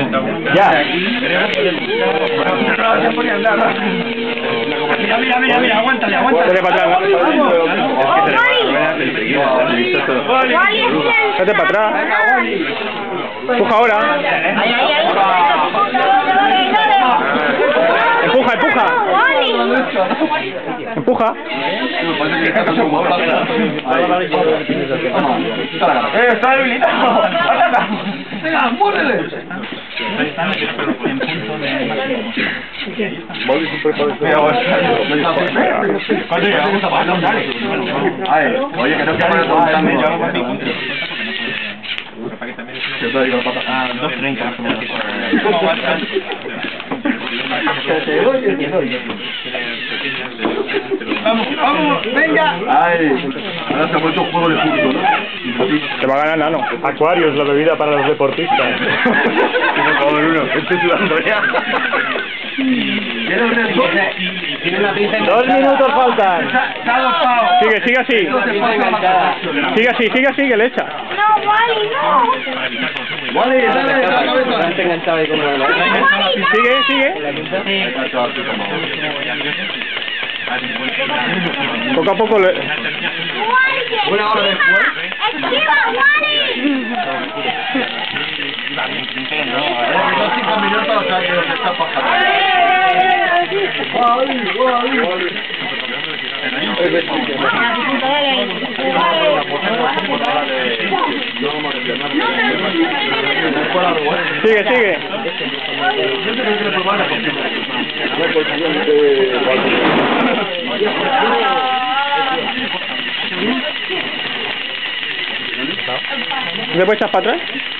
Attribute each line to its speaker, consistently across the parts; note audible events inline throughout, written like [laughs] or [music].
Speaker 1: Ya.
Speaker 2: Mira, mira, mira, mira, aguántale, aguántale.
Speaker 1: Para atrás. Date para atrás. Empuja ahora. Empuja, empuja. Empuja.
Speaker 2: Eh, está debilitado. Venga, muérdele.
Speaker 3: ¿Cuánto llegamos a pasar? Ay, oye, que no quiero poner todo también.
Speaker 2: Ah, 2.30 más o menos. Vamos, vamos, venga.
Speaker 3: Ay, ahora se ha vuelto un juego de fútbol, ¿no?
Speaker 1: Te va a ganar Nano. Aquarius, la bebida para los deportistas. [laughs]
Speaker 3: Estoy sudando ya.
Speaker 1: Dos minutos faltan. Sigue, sigue así. Sigue así, sigue así, que le echa.
Speaker 4: No, Wally, no.
Speaker 3: Vale, dale, dale.
Speaker 1: Sigue, sigue. Poco a poco le...
Speaker 4: Wally,
Speaker 3: Una hora después.
Speaker 4: ¡Esquiva, Wally!
Speaker 3: Son cinco minutos,
Speaker 1: Sigue, sigue. ¿Le puedes echar para atrás?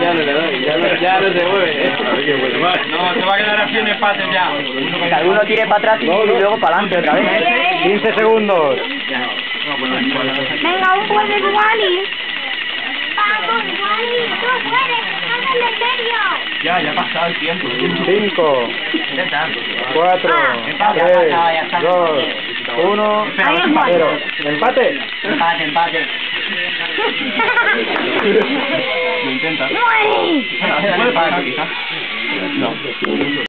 Speaker 5: Ya no no, se mueve.
Speaker 2: No, se va a quedar así en empate ya.
Speaker 5: Que alguno tire para atrás y luego para adelante otra vez.
Speaker 1: 15 segundos.
Speaker 4: Venga, un puedes, Wally. Vamos, Wally, tú puedes, en serio.
Speaker 2: Ya, ya ha pasado el tiempo.
Speaker 1: 5, 4,
Speaker 4: Ah.
Speaker 1: 3, 2, 1,
Speaker 4: Ahí es Wally.
Speaker 1: 0. ¿Empate?
Speaker 5: Empate, empate. [laughs]
Speaker 2: Lo intenta. Quizás. No.